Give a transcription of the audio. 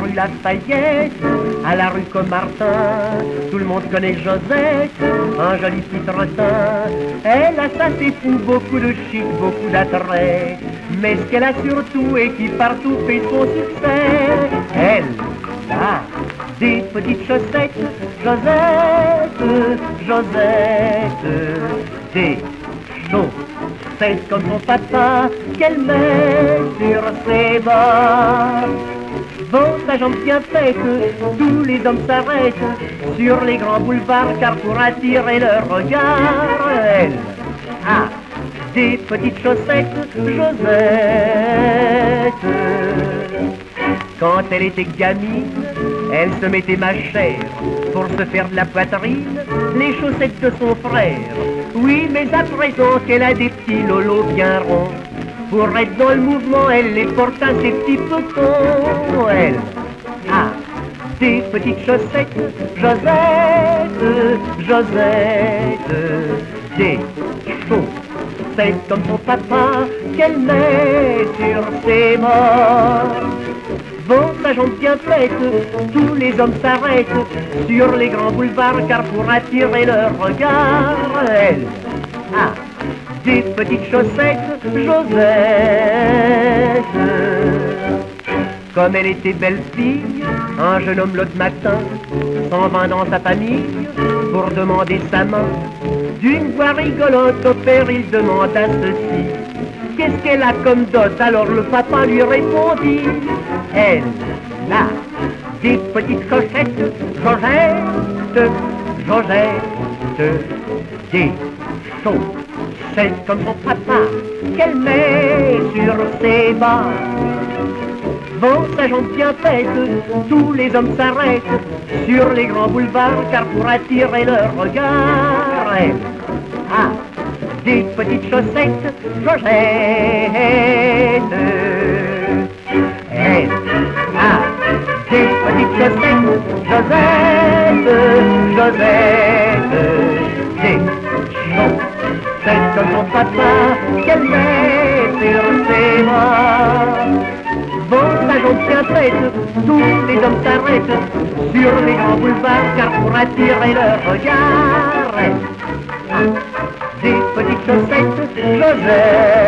rue Lafayette, à la rue Comartin, tout le monde connaît Josette, un joli petit trottin. Elle a ça c'est fou, beaucoup de chic, beaucoup d'attrait, mais ce qu'elle a surtout et qui partout fait son succès, elle a des petites chaussettes, Josette, Josette, des chaussettes comme son papa qu'elle met sur ses bas. Bon, sa jambe bien faite, tous les hommes s'arrêtent sur les grands boulevards car pour attirer leur regard, elle a des petites chaussettes, Josette. Quand elle était gamine, elle se mettait ma chère pour se faire de la poitrine, les chaussettes de son frère. Oui, mais à présent qu'elle a des petits lolos bien ronds, pour être dans le mouvement, elle les porte à ses petits petons. Elle a des petites chaussettes, Josette, Josette, des chaussettes comme son papa qu'elle met sur ses morts. Bon, sa jambe bien faite, tous les hommes s'arrêtent sur les grands boulevards car pour attirer leur regard, elle a des petites chaussettes, Josette. Comme elle était belle fille, un jeune homme l'autre matin s'en vint dans sa famille pour demander sa main. D'une voix rigolote au père, il demanda ceci. Qu'est-ce qu'elle a comme dot? Alors le papa lui répondit. Elle a des petites chaussettes, Josette, Josette, des chaussettes c'est comme son papa qu'elle met sur ses bas. Bon, sa jambe bien faite, tous les hommes s'arrêtent sur les grands boulevards car pour attirer leur regard, elle a des petites chaussettes, Georgette. Elle a des petites chaussettes, Josette, Josette, c'est comme son papa qu'elle met sur ses bras. Bon, sa jambe tous les hommes s'arrêtent sur les grands boulevards car pour attirer leur regard, des petites chaussettes, Josette.